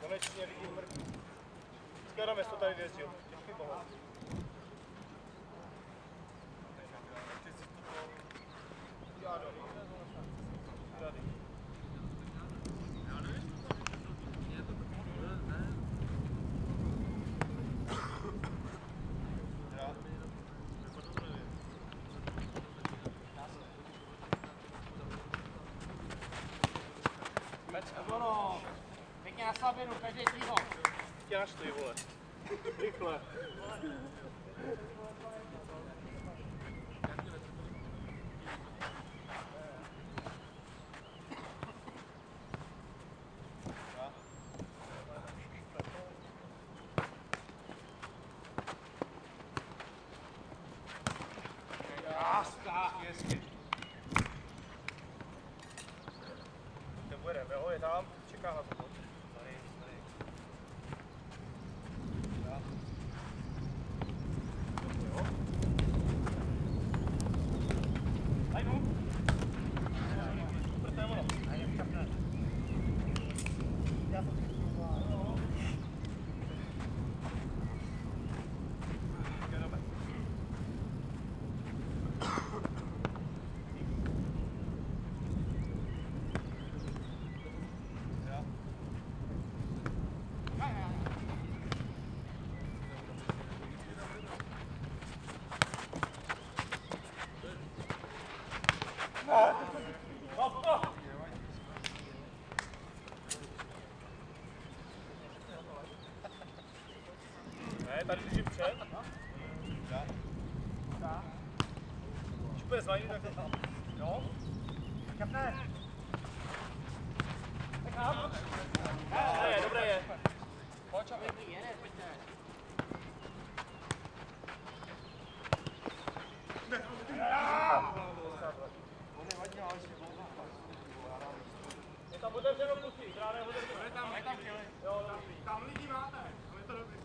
Konečně vidím mrtvý. Skoro to tady jezdil. Děkuji bohu. Каверу, кажи, Тяжко його. Рихла. Je tam otevřeno pusí, právě je otevřeno. Je tam, je tam, jo, tam, tam lidi máte, ale je to dobrý.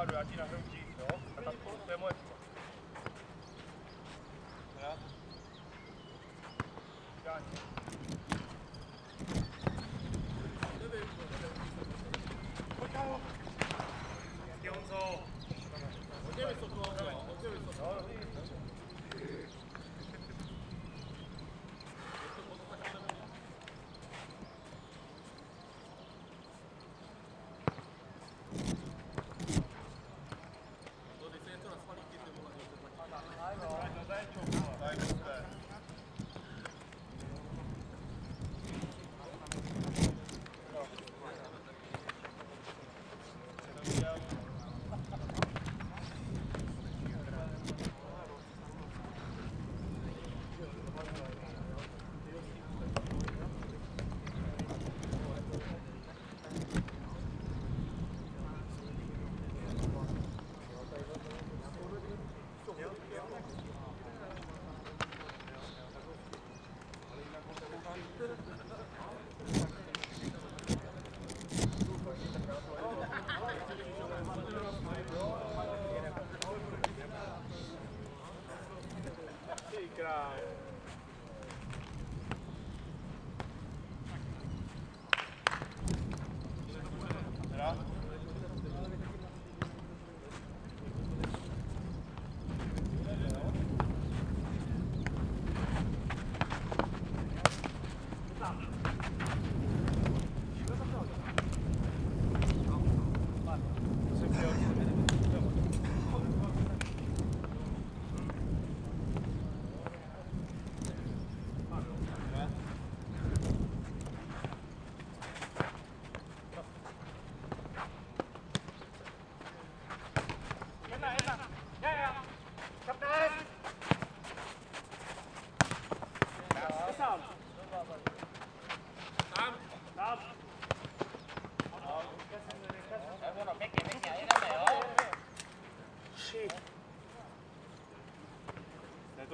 ファール、アキ、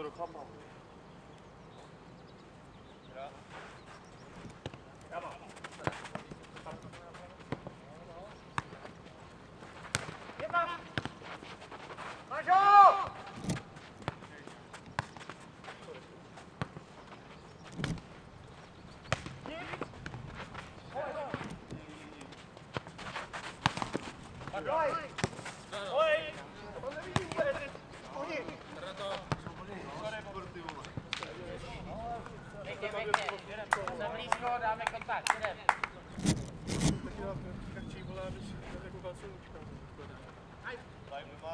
le crampon. Là.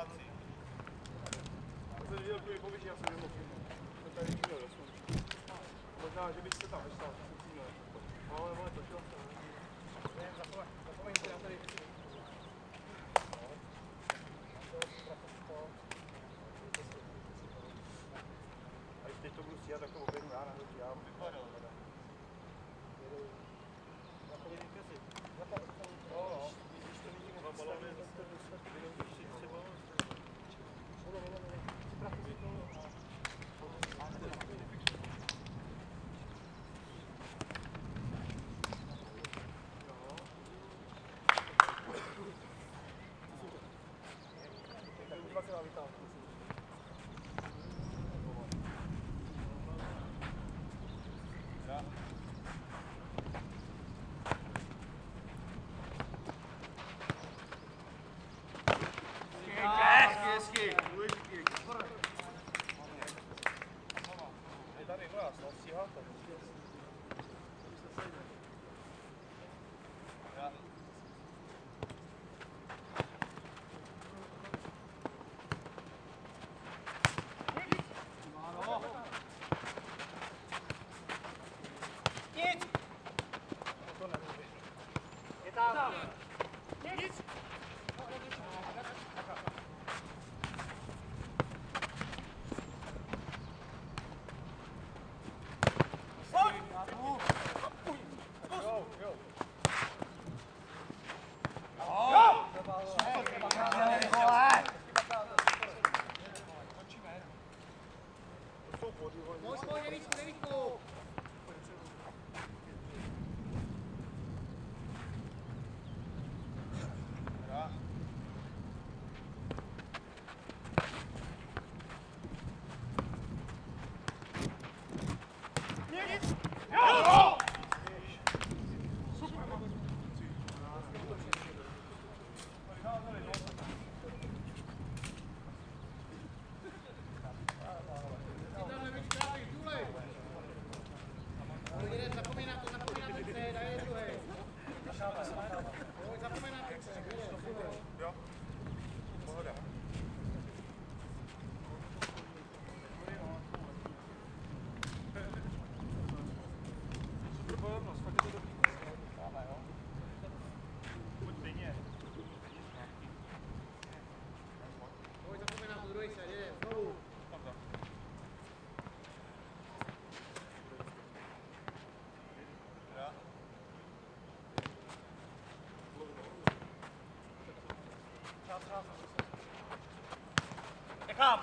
Domácí. To jsem viděl kvůli povyšší, já jsem nemohl. To tady já jsem. Možná, že bych se tam vystal. No, ale vole, točila jsem. Zapomeňte, já tady... Když teď to budu stíhat, tak to oběhnu já na hnutí. Já. 到一道附近。Ik ga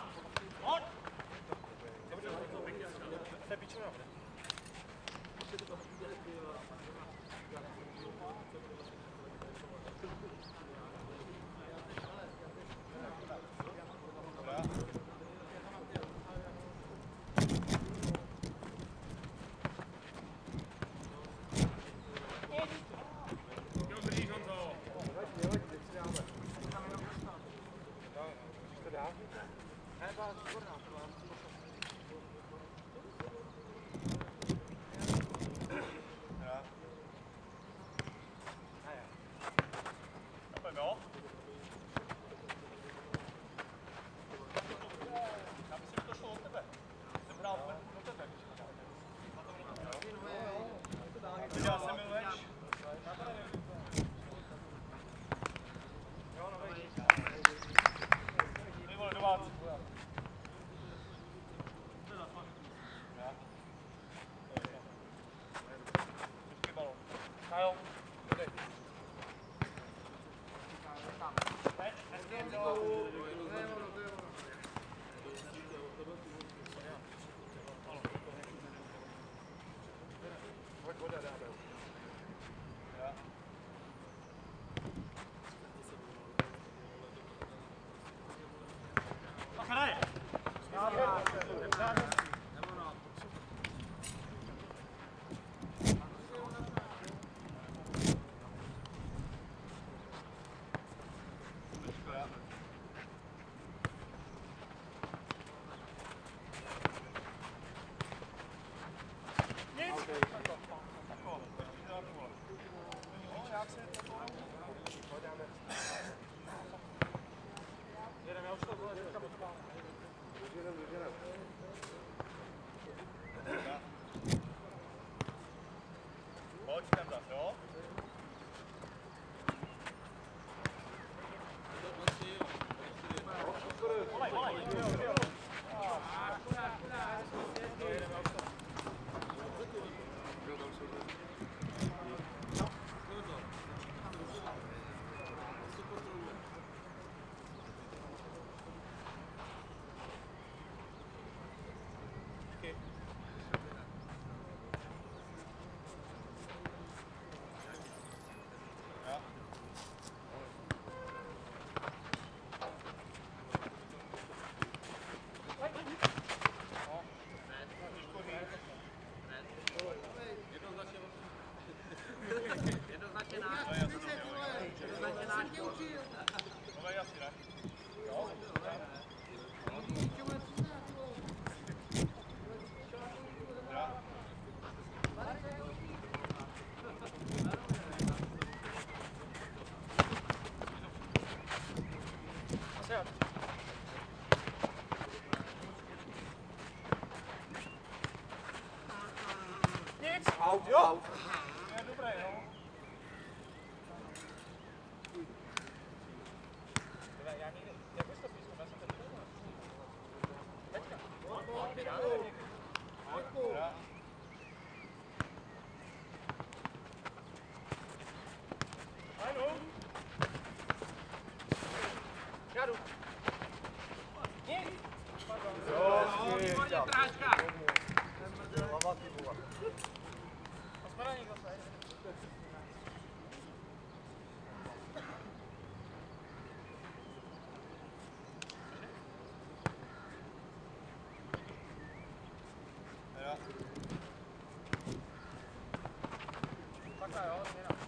Claro, mira.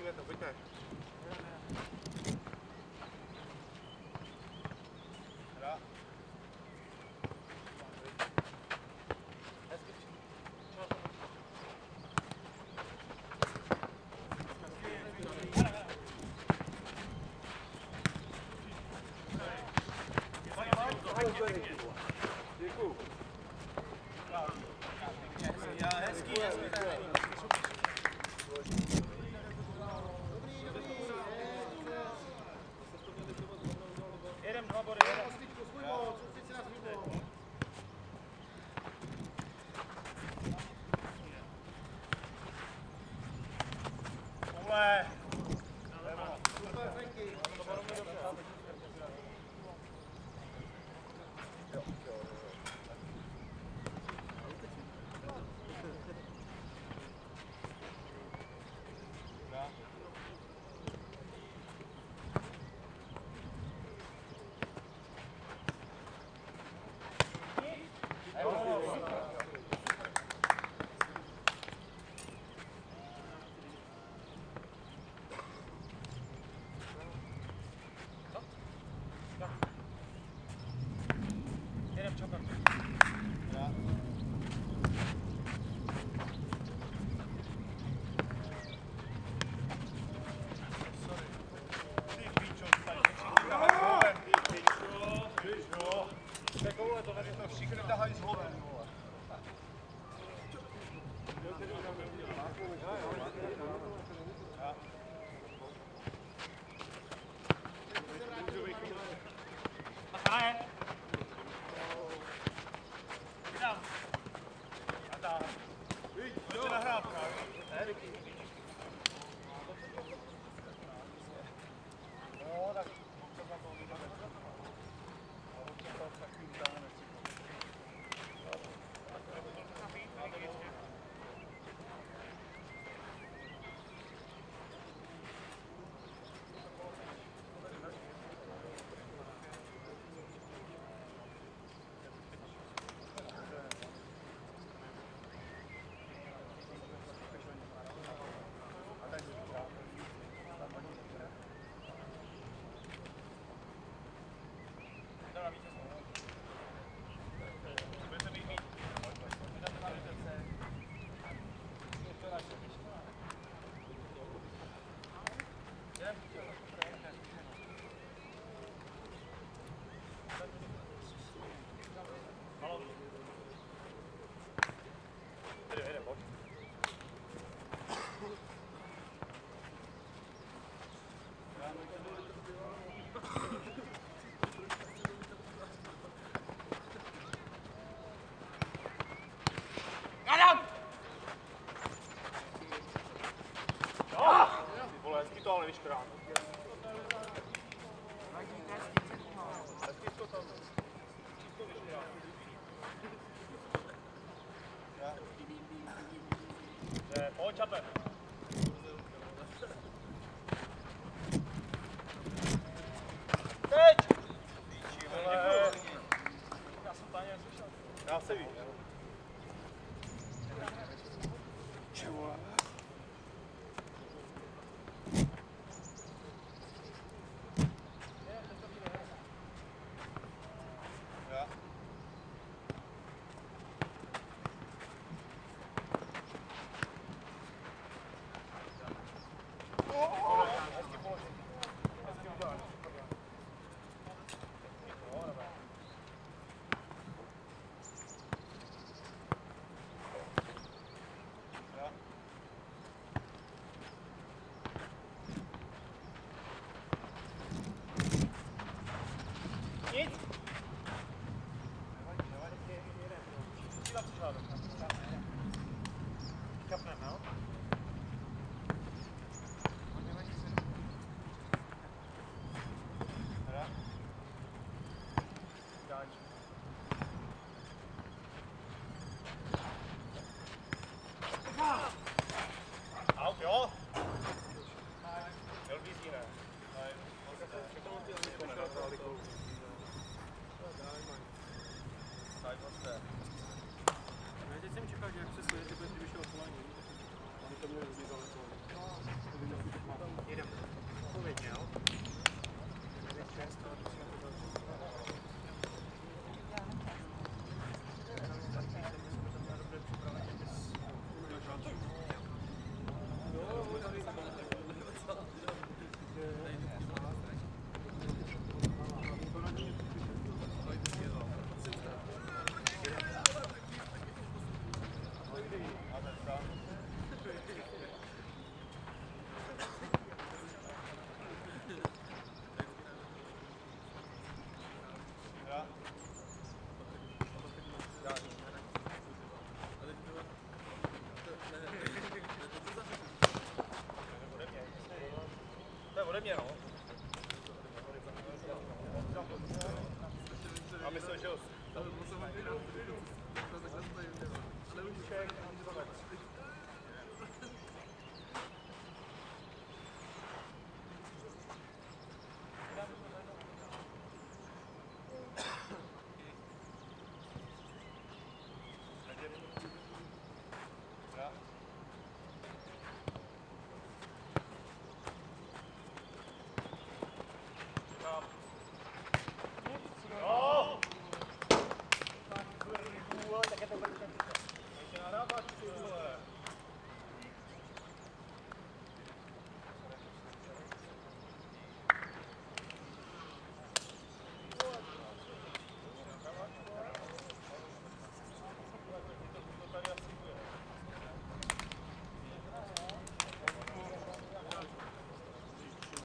りがとうございます。Thank you. 拜。拜 watch out. Доброе меру.